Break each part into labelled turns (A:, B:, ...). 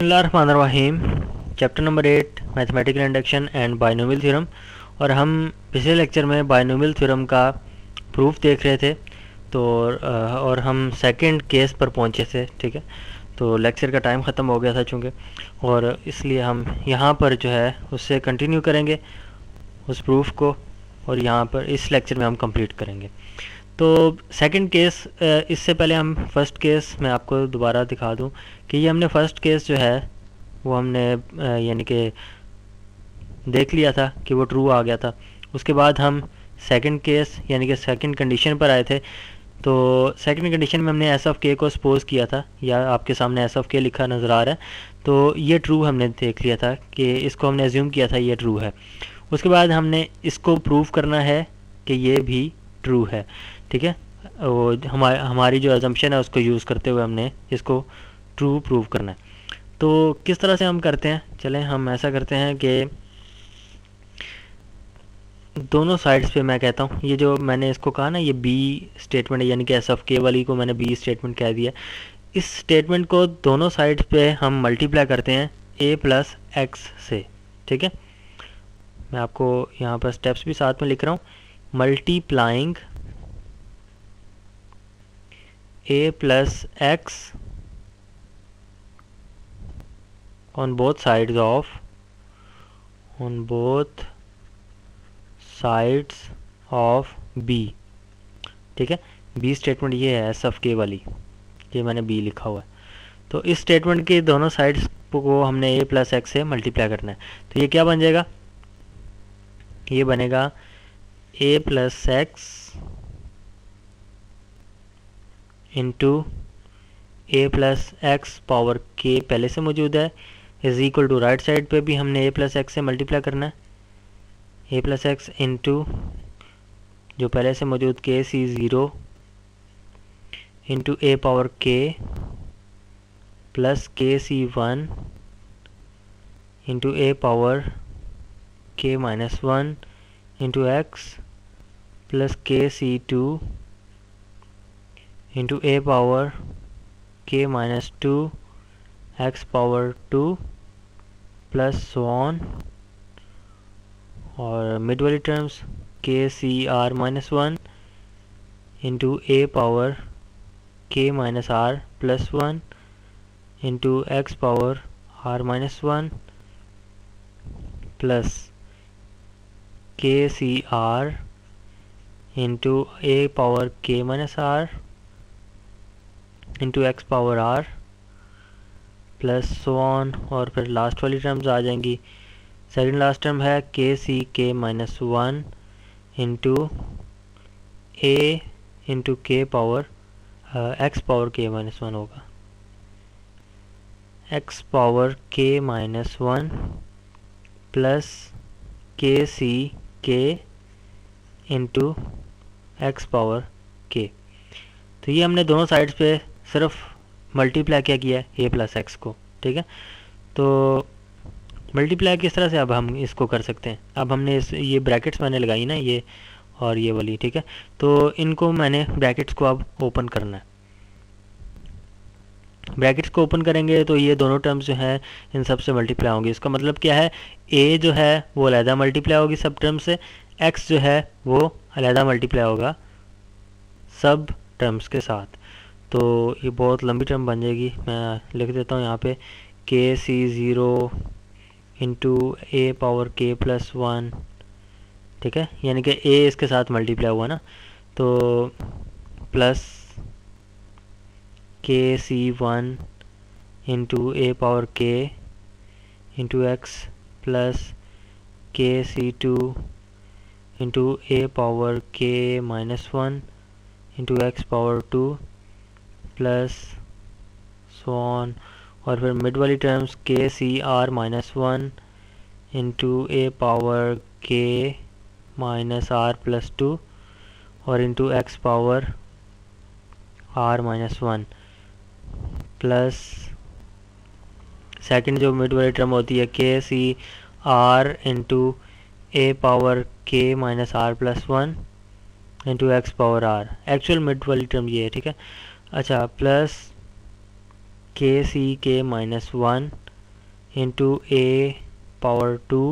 A: बिस्मिल्लाहिर्रहमानिर्रहीम। Chapter number eight mathematical induction and binomial theorem और हम पिछले लेक्चर में बाइनोमियल थ्योरम का प्रूफ देख रहे थे। तो और हम सेकंड केस पर पहुँचे थे, ठीक है? तो लेक्चर का टाइम ख़त्म हो गया था चूँकि। और इसलिए हम यहाँ पर जो है, उससे कंटिन्यू करेंगे, उस प्रूफ को। और यहाँ पर इस लेक्चर में हम कंप्लीट करेंगे। तो सेकंड केस इससे पहले हम फ़र्स्ट केस मैं आपको दोबारा दिखा दूँ कि ये हमने फ़र्स्ट केस जो है, वो हमने यानी कि देख लिया था कि वो ट्रू आ गया था। उसके बाद हम सेकंड केस यानी कि सेकंड कंडीशन पर आए थे। तो सेकंड कंडीशन में हमने एस ऑफ़ के को सपोज़ किया था, या आपके सामने एस ऑफ़ के लिखा नज़र आ रहा है। तो ये ट्रू हमने देख लिया था कि इसको हमने एज्यूम किया था ये ट्रू है। उसके बाद हमने इसको प्रूव करना है कि ये भी ट्रू है। ठीक है? वो हमारी हमारी जो एजम्पन है उसको यूज़ करते हुए हमने इसको ट्रू प्रूव करना है। तो किस तरह से हम करते हैं? चलें, हम ऐसा करते हैं कि दोनों साइड्स पे मैं कहता हूँ, ये जो मैंने इसको कहा ना, ये बी स्टेटमेंट है, यानी कि एस एफ़ के वाली को मैंने बी स्टेटमेंट कह दिया। इस स्टेटमेंट को दोनों साइड्स पे हम मल्टीप्लाई करते हैं ए प्लस एक्स से, ठीक है? मैं आपको यहाँ पर स्टेप्स भी साथ में लिख रहा हूँ। Multiplying a plus x on both sides of, on both sides of b. ठीक है? B स्टेटमेंट ये है एस ऑफ़ के वाली। ये मैंने b लिखा हुआ है। तो इस स्टेटमेंट के दोनों साइड्स को हमने a प्लस एक्स से मल्टीप्लाई करना है। तो ये क्या बन जाएगा? ये बनेगा a plus x into a plus x power k पहले से मौजूद है। Is equal to right side पे भी हमने ए प्लस एक्स से मल्टीप्लाई करना है। ए प्लस एक्स इंटू जो पहले से मौजूद k C zero into a power k plus k C one into a power k minus one into x plus k C two into a power k minus 2 x power 2 plus so on. Or mid value terms k c r minus 1 into a power k minus r plus 1 into x power r minus 1 plus k c r into a power k minus r into x power r plus so on और फिर last वाली terms आ जाएँगी। Second last term है k C k minus one into a into k power x power k minus one होगा। X power k minus one plus k C k into x power के तो ये हमने दोनों sides पे सिर्फ़ multiply क्या किया है ए प्लस एक्स को, ठीक है? तो मल्टीप्लाई किस तरह से अब हम इसको कर सकते हैं? अब हमने इस, ये ब्रैकेट्स मैंने लगाई ना, ये और ये वाली, ठीक है? तो इनको मैंने ब्रैकेट्स को अब ओपन करना है। ब्रैकेट्स को ओपन करेंगे तो ये दोनों टर्म्स जो हैं, इन सबसे मल्टीप्लाई होंगी। इसका मतलब क्या है? ए जो है, वो अलहदा मल्टीप्लाई होगी सब टर्म से। एक्स जो है, वो अलहदा मल्टीप्लाई होगा सब टर्म्स के साथ। तो ये बहुत लंबी टर्म बन जाएगी। मैं लिख देता हूँ यहाँ पे k C zero into a power k plus one ठीक है? यानी कि ए इसके साथ मल्टीप्लाई हुआ ना? तो plus k C one into a power k into x plus k C two into a power k minus one into x power two plus so on और फिर मिड वाली terms k C r minus one into a power k minus r plus two और into x power r minus one plus second जो mid वाली term होती है k C r into a power k minus r plus one into x power r actual mid वाली term ये है, ठीक है? अच्छा plus k C k minus one into a power two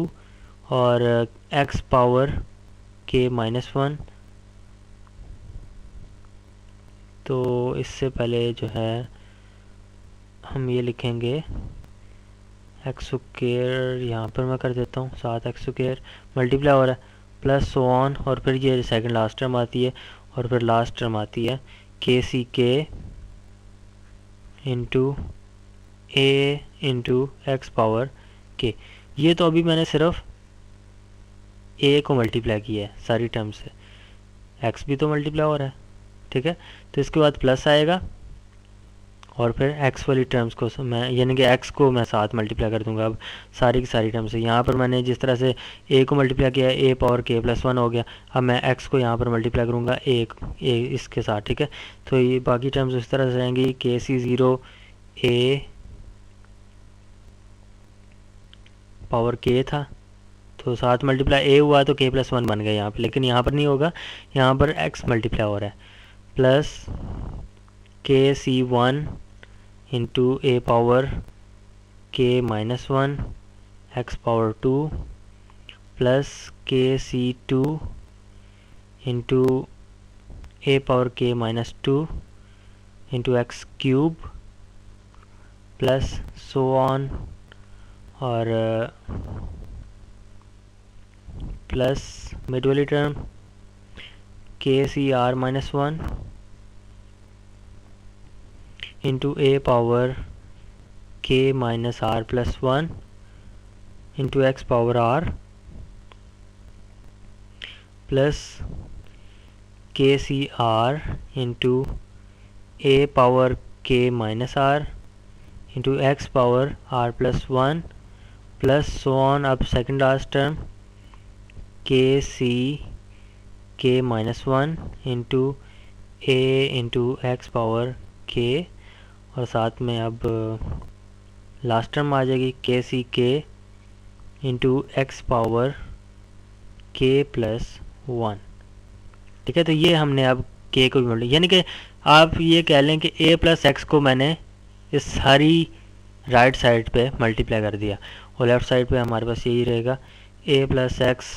A: और x power k minus one तो इससे पहले जो है, हम ये लिखेंगे एक्स स्क्र यहाँ पर मैं कर देता हूँ, सात एक्स स्क्र मल्टीप्लाई हो रहा है प्लस सो ऑन और फिर ये सेकंड लास्ट टर्म आती है और फिर लास्ट टर्म आती है। K C k into a into x power k ये तो अभी मैंने सिर्फ़ ए को मल्टीप्लाई किया है, सारी टर्म से। एक्स भी तो मल्टीप्लाई हो रहा है, ठीक है? तो इसके बाद प्लस आएगा। और फिर एक्स वाली टर्म्स को मैं यानी कि एक्स को मैं साथ मल्टीप्लाई कर दूँगा अब सारी की सारी टर्म्स यहाँ पर मैंने जिस तरह से ए को मल्टीप्लाई किया a power k plus one हो गया। अब मैं एक्स को यहाँ पर मल्टीप्लाई करूँगा एक ए इसके साथ, ठीक है? तो ये बाकी टर्म्स इस तरह से रहेंगी। के सी ज़ीरो ए पावर के था। तो साथ मल्टीप्लाई ए हुआ तो के प्लस वन बन गया यहाँ पर लेकिन यहाँ पर नहीं होगा। यहाँ पर एक्स मल्टीप्लाई हो रहा है। Plus k C one into a power k minus 1 x power 2 plus kc2 into a power k minus 2 into x cube plus so on or uh, plus midway term kcr minus 1 into a power k minus r plus 1 into x power r plus kcr into a power k minus r into x power r plus 1 plus so on up second last term kc k minus 1 into a into x power k और साथ में अब last term आ जाएगी k C k into x power k plus one ठीक है तो ये हमने अब के को भी मल्टी यानी कि आप ये कह लें कि ए प्लस एक्स को मैंने इस सारी राइट साइड पे मल्टीप्लाई कर दिया। और लेफ़्ट साइड पे हमारे पास यही रहेगा। ए प्लस एक्स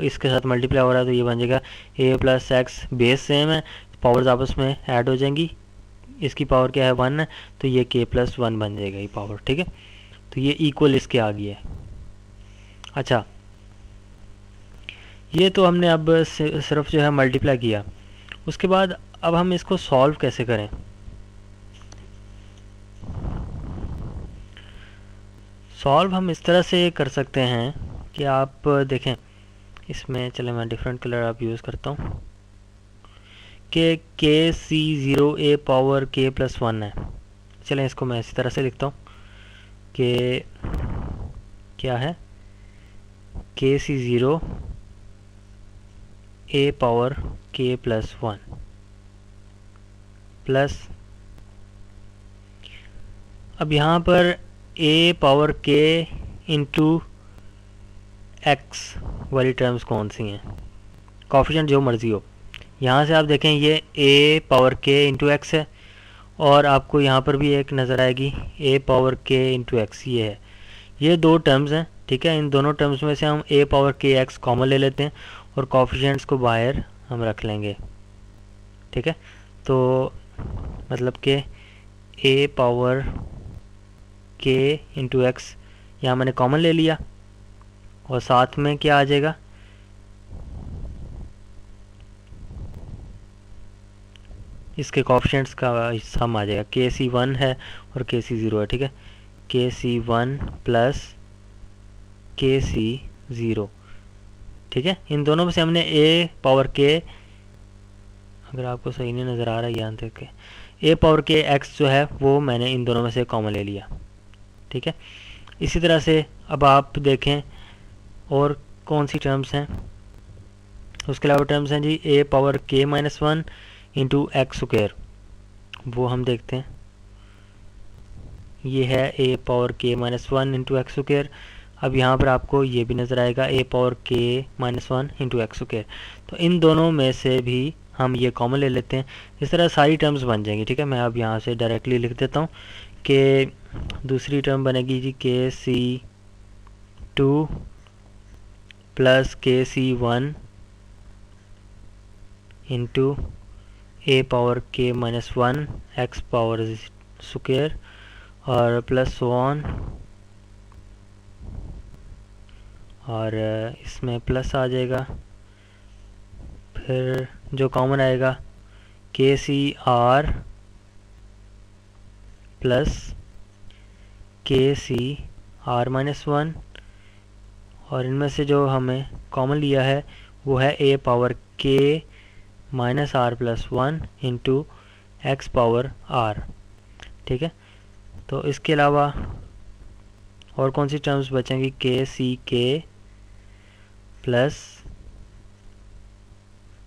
A: इसके साथ मल्टीप्लाई हो रहा है तो ये बन जाएगा a plus x base same है पावर्स आपस में ऐड हो जाएँगी। इसकी पावर क्या है? वन है तो ये के प्लस वन बन जाएगा ये पावर ठीक है? तो ये इक्वल इसके आ गई है। अच्छा ये तो हमने अब सिर्फ़ जो है मल्टीप्लाई किया। उसके बाद अब हम इसको सॉल्व कैसे करें? सॉल्व हम इस तरह से कर सकते हैं कि आप देखें, इसमें, चले मैं डिफरेंट कलर आप यूज़ करता हूँ। कि k C zero a power k plus one है। चलें इसको मैं इसी तरह से लिखता हूँ। कि क्या है? K C zero a power k plus one plus अब यहाँ पर a power k into x वाली टर्म्स कौन सी हैं? कॉफिशेंट जो मर्ज़ी हो। यहाँ से आप देखें, ये a power k into x है और आपको यहाँ पर भी एक नज़र आएगी a power k into x ये है। ये दो टर्म्स हैं, ठीक है? इन दोनों टर्म्स में से हम a power k x common ले लेते हैं और कॉफिशेंट्स को बाहर हम रख लेंगे, ठीक है? तो मतलब कि a power k into x यहाँ मैंने कॉमन ले लिया और साथ में क्या आ जाएगा? इसके कॉप्शंस का सम आ जाएगा। के सी वन है और के सी ज़ीरो है, ठीक है? के सी वन प्लस के सी ज़ीरो ठीक है? इन दोनों में से हमने ए पावर के अगर आपको सही नहीं नज़र आ रहा है यहाँ तक ए पावर के एक्स जो है, वो मैंने इन दोनों में से कॉमन ले लिया, ठीक है? इसी तरह से अब आप देखें, और कौन सी टर्म्स हैं? उसके अलावा टर्म्स हैं जी a power k minus one into x square वो हम देखते हैं। ये है a power k minus one into x square अब यहाँ पर आपको ये भी नज़र आएगा a power k minus one into x square तो इन दोनों में से भी हम ये कॉमन ले लेते हैं। इस तरह सारी टर्म्स बन जाएँगी, ठीक है? मैं अब यहाँ से डायरेक्टली लिख देता हूँ। के दूसरी टर्म बनेगी जी के C two plus k C one into a power k minus one x power square और प्लस वन और इसमें प्लस आ जाएगा। फिर जो कॉमन आएगा के सी आर प्लस के सी आर माइनस वन और इनमें से जो हमें कॉमन लिया है, वो है a power k minus r plus one into x power r ठीक है? तो इसके अलावा और कौन सी टर्म्स बचेंगी? के सी के प्लस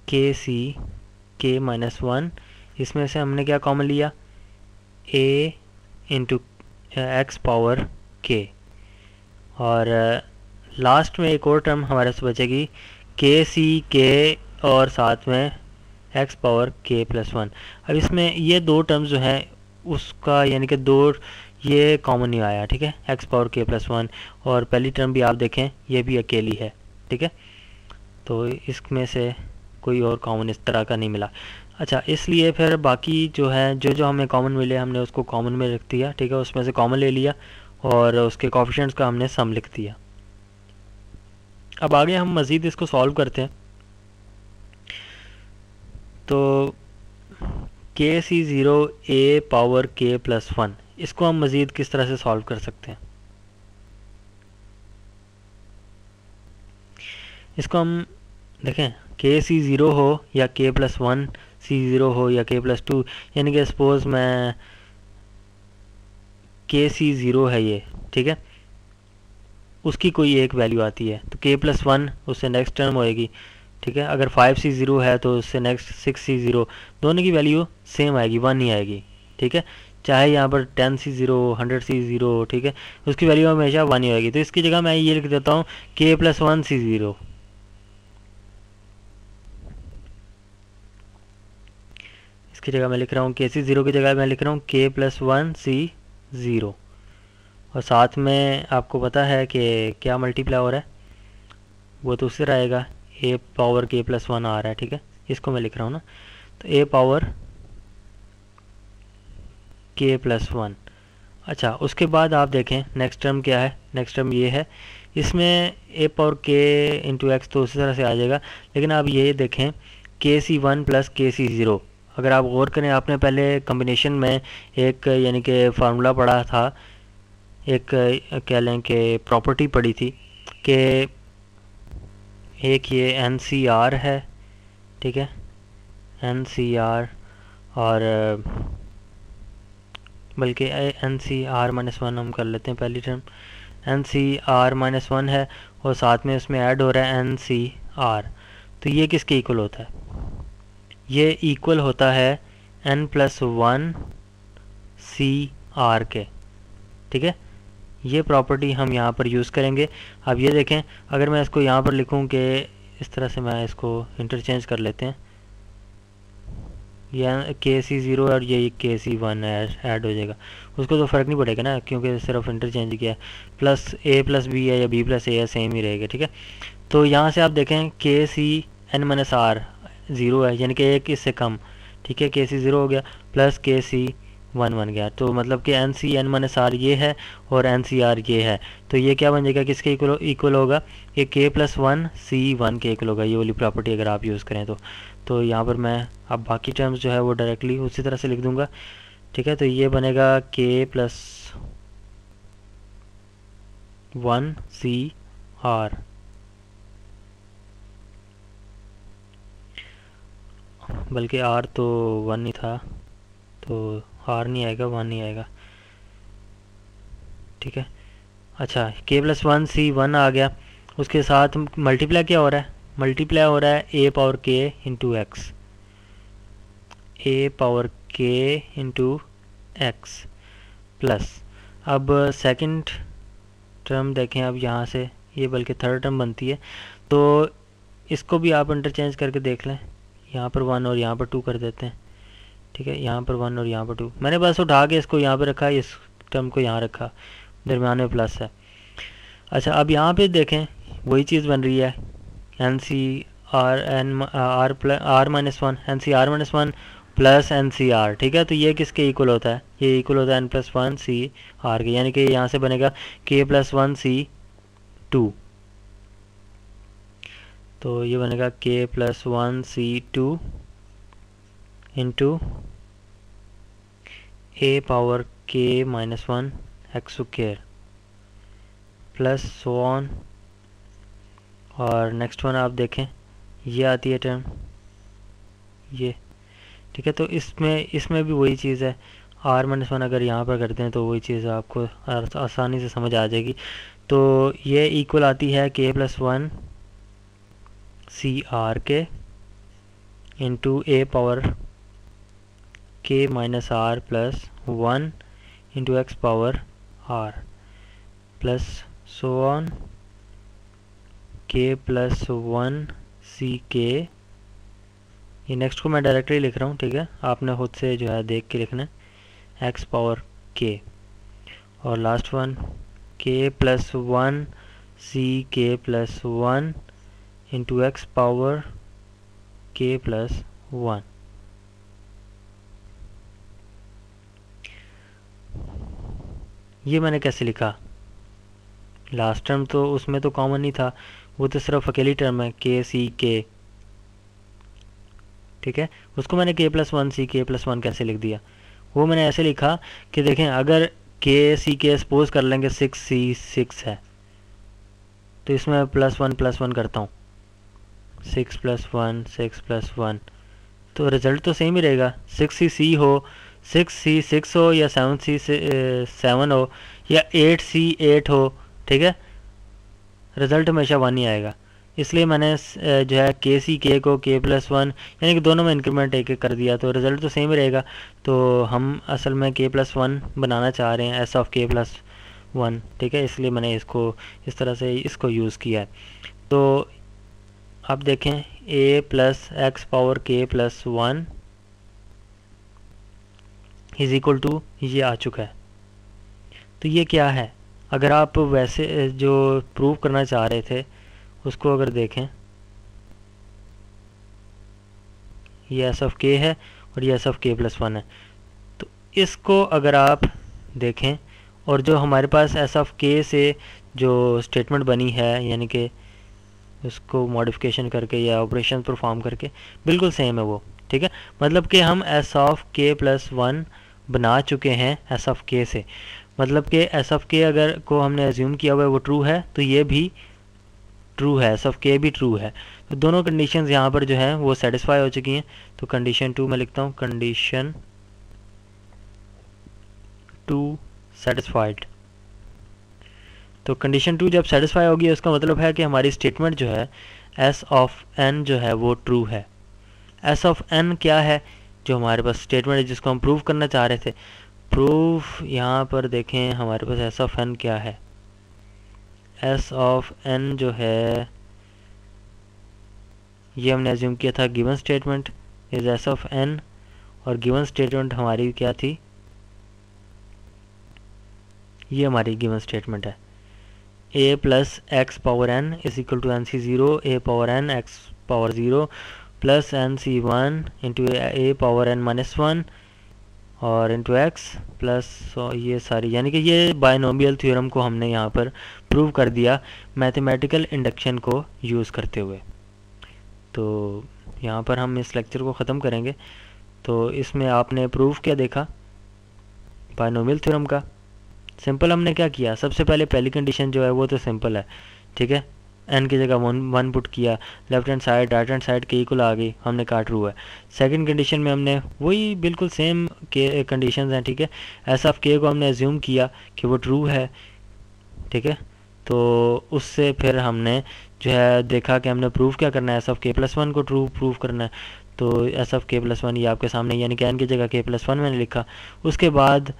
A: के सी के माइनस वन इसमें से हमने क्या कॉमन लिया? ए इंटू एक्स पावर के और लास्ट में एक और टर्म हमारे से बचेगी। के सी के और साथ में x power k plus one अब इसमें ये दो टर्म्स जो हैं, उसका यानी कि दो ये कॉमन नहीं आया, ठीक है? X power k plus one और पहली टर्म भी आप देखें, ये भी अकेली है, ठीक है? तो इसमें से कोई और कॉमन इस तरह का नहीं मिला। अच्छा इसलिए फिर बाकी जो है, जो जो हमें कॉमन मिले, हमने उसको कॉमन में रख दिया, ठीक है? उसमें से कॉमन ले लिया और उसके कॉफिशेंट्स का हमने सम लिख दिया। अब आगे हम मज़ीद इसको सॉल्व करते हैं। तो k C zero a power k plus one इसको हम मज़ीद किस तरह से सॉल्व कर सकते हैं? इसको हम देखें के सी ज़ीरो हो या के प्लस वन सी ज़ीरो हो या के प्लस टू यानी कि सपोज़ मैं के सी ज़ीरो है ये, ठीक है? उसकी कोई एक वैल्यू आती है तो के प्लस वन उससे नेक्स्ट टर्म होएगी। ठीक है? अगर फाइव सी ज़ीरो है तो उससे नेक्स्ट सिक्स सी ज़ीरो दोनों की वैल्यू सेम आएगी वन ही आएगी, ठीक है? चाहे यहाँ पर ten C zero hundred C zero ठीक है? उसकी वैल्यू हमेशा वन ही आएगी। तो इसकी जगह मैं ये लिख देता हूँ k plus one C zero इसकी जगह मैं लिख रहा हूँ के सी ज़ीरो की जगह मैं लिख रहा हूँ k plus one C zero और साथ में आपको पता है कि क्या मल्टीप्लाई हो? रहा है वो तो उससे रहेगा a power k plus one आ रहा है, ठीक है? इसको मैं लिख रहा हूँ ना। तो a power k plus one अच्छा उसके बाद आप देखें नेक्स्ट टर्म क्या है? नेक्स्ट टर्म ये है। इसमें a power k into x तो उसी तरह से आ जाएगा। लेकिन आप ये देखें के सी वन प्लस के सी ज़ीरो अगर आप गौर करें, आपने पहले कम्बिनेशन में एक, यानी कि फार्मूला पढ़ा था। एक कह लें कि प्रॉपर्टी पढ़ी थी, कि एक ये एन सी आर है, ठीक है? एन सी आर और बल्कि n C r minus one हम कर लेते हैं पहली term n C r minus one है और साथ में उसमें ऐड हो रहा है एन सी आर तो ये किसके इक्वल होता है? ये इक्वल होता है n plus one C r के, ठीक है? ये प्रॉपर्टी हम यहाँ पर यूज़ करेंगे। अब ये देखें, अगर मैं इसको यहाँ पर लिखूँ कि इस तरह से मैं इसको इंटरचेंज कर लेते हैं। या के सी ज़ीरो और ये के सी वन ऐड हो जाएगा। उसको तो फ़र्क नहीं पड़ेगा ना, क्योंकि सिर्फ़ इंटरचेंज किया है। प्लस ए प्लस बी है या बी प्लस ए है सेम ही रहेगा, ठीक है? तो यहाँ से आप देखें k C n minus r zero है, यानी कि एक इससे कम, ठीक है? के सी ज़ीरो हो गया प्लस के सी वन बन गया। तो मतलब कि n C n minus r ये है और एन सी आर ये है। तो ये क्या बन जाएगा? किसके इक्वल इक्वल होगा? ये k plus one C one के इक्वल होगा। ये वाली प्रॉपर्टी अगर आप यूज़ करें तो। तो यहाँ पर मैं अब बाकी टर्म्स जो है वो डायरेक्टली उसी तरह से लिख दूँगा। ठीक है? तो ये बनेगा k plus one C r बल्कि आर तो वन ही था। तो आर नहीं आएगा, वन नहीं आएगा। ठीक है? अच्छा k plus one C one आ गया। उसके साथ मल्टीप्लाई क्या हो रहा है? मल्टीप्लाई हो रहा है a power k into x a power k into x plus अब सेकंड टर्म देखें अब यहाँ से, ये बल्कि थर्ड टर्म बनती है। तो इसको भी आप इंटरचेंज करके देख लें। यहाँ पर वन और यहाँ पर टू कर देते हैं। ठीक है, यहाँ पर वन और यहाँ पर टू मैंने बस उठा के इसको यहाँ पर रखा, इस टर्म को यहाँ रखा। दरमियान में प्लस है। अच्छा अब यहाँ पे देखें, वही चीज़ बन रही है। N C r n r plus r minus one n C r minus one plus n C r ठीक है? तो ये किसके इक्वल होता है? ये इक्वल होता है n plus one C r के, यानी कि यहाँ से बनेगा k plus one C to तो ये बनेगा k plus one C two into a power k minus one x square plus on और नेक्स्ट वन आप देखें, ये आती है टर्म ये। ठीक है तो इसमें इसमें भी वही चीज़ है। आर माइनस वन अगर यहाँ पर करते हैं तो वही चीज़ आपको आसानी से समझ आ जाएगी। तो ये इक्वल आती है k plus one C r k into a power k minus r plus one into x power r plus so on k plus one C k ये नेक्स्ट को मैं डायरेक्टली लिख रहा हूँ, ठीक है? आपने खुद से जो है देख के लिखना है। एक्स पावर के और last one k plus one C k plus one into x power k plus one ये मैंने कैसे लिखा? लास्ट टर्म तो उसमें तो कॉमन नहीं था। वो तो सिर्फ़ अकेली टर्म है के सी के ठीक है? उसको मैंने के plus one C k plus one कैसे लिख दिया? वो मैंने ऐसे लिखा कि देखें, अगर के सी के सपोज़ कर लेंगे सिक्स सी सिक्स है। तो इसमें प्लस वन प्लस वन करता हूँ। Six plus one six plus one तो रिज़ल्ट तो सेम ही रहेगा। सिक्स सी सी हो सिक्स सी सिक्स हो या सेवन सी सेवन हो या एट सी एट हो ठीक है? रिज़ल्ट हमेशा वन ही आएगा। इसलिए मैंने जो है के सी के को के प्लस वन यानी कि दोनों में इंक्रीमेंट एक एक कर दिया तो रिज़ल्ट तो सेम ही रहेगा। तो हम असल में के प्लस वन बनाना चाह रहे हैं S of k plus one ठीक है? इसलिए मैंने इसको, इस तरह से इसको यूज़ किया है। तो आप देखें a plus x power k plus one is equal to ये आ चुका है। तो ये क्या है? अगर आप वैसे जो प्रूव करना चाह रहे थे, उसको अगर देखें। ये एस ऑफ़ के है और ये S of k plus one है। तो इसको अगर आप देखें, और जो हमारे पास एस ऑफ़ के से जो स्टेटमेंट बनी है, यानी कि उसको मॉडिफिकेशन करके या ऑपरेशन परफॉर्म करके, बिल्कुल सेम है वो, ठीक है? मतलब कि हम S of k plus one बना चुके हैं एस ऑफ़ के से। मतलब कि एस ऑफ़ के अगर को हमने एज्यूम किया हुआ है वो ट्रू है तो ये भी ट्रू है एस ऑफ़ के भी ट्रू है। तो दोनों कंडीशंस यहाँ पर जो है, वो सेटिस्फाई हो चुकी हैं। तो कंडीशन टू मैं लिखता हूँ कंडीशन टू सेटिस्फाइड तो कंडीशन टू जब सेटिस्फाई होगी, उसका मतलब है कि हमारी स्टेटमेंट जो है एस ऑफ़ एन जो है, वो ट्रू है। एस ऑफ़ एन क्या है? जो हमारे पास स्टेटमेंट है, जिसको हम प्रूव करना चाह रहे थे। प्रूफ यहाँ पर देखें, हमारे पास एस ऑफ़ एन क्या है? एस ऑफ़ एन जो है, ये हमने एज्यूम किया था given statement is S of n और गिवन स्टेटमेंट हमारी क्या थी? ये हमारी गिवन स्टेटमेंट है। A plus x power n is equal to n C zero a power n x power zero plus n C one into a power n minus one और into x plus ये सारी, यानी कि ये binomial theorem को हमने यहाँ पर प्रूव कर दिया मैथमेटिकल इंडक्शन को यूज़ करते हुए। तो यहाँ पर हम इस लेक्चर को ख़त्म करेंगे। तो इसमें आपने प्रूफ क्या देखा? बायनोमियल थ्योरम का। सिंपल हमने क्या किया? सबसे पहले पहली कंडीशन जो है वो तो सिंपल है, ठीक है? एन की जगह वन वन पुट किया। Left hand side right hand side के इक्वल आ गई। हमने काट रू है। सेकंड कंडीशन में हमने वही बिल्कुल सेम के कंडीशन हैं, ठीक है? एस ऑफ़ के को हमने एज्यूम किया कि वो ट्रू है, ठीक है? तो उससे फिर हमने जो है देखा कि हमने प्रूफ क्या करना है? S of k plus one को ट्रू प्रूफ करना है। तो S of k plus one ये आपके सामने, यानी कि एन की जगह के प्लस वन मैंने लिखा। उसके बाद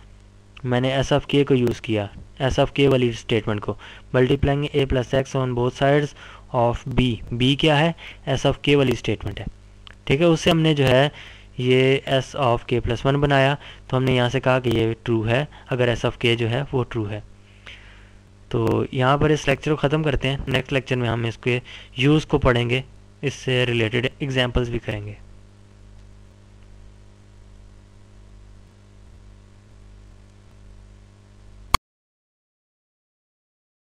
A: मैंने एस एफ़ के को यूज़ किया एस एफ़ के वाली स्टेटमेंट को। Multiplying a plus x on both sides of B B क्या है? एस ऑफ़ के वाली स्टेटमेंट है। ठीक है, उससे हमने जो है ये S of k plus one बनाया। तो हमने यहाँ से कहा कि ये ट्रू है, अगर एस ऑफ़ के जो है वो ट्रू है। तो यहाँ पर इस लेक्चर को ख़त्म करते हैं। नेक्स्ट लेक्चर में हम इसके यूज़ को पढ़ेंगे। इससे रिलेटेड एग्जाम्पल्स भी करेंगे।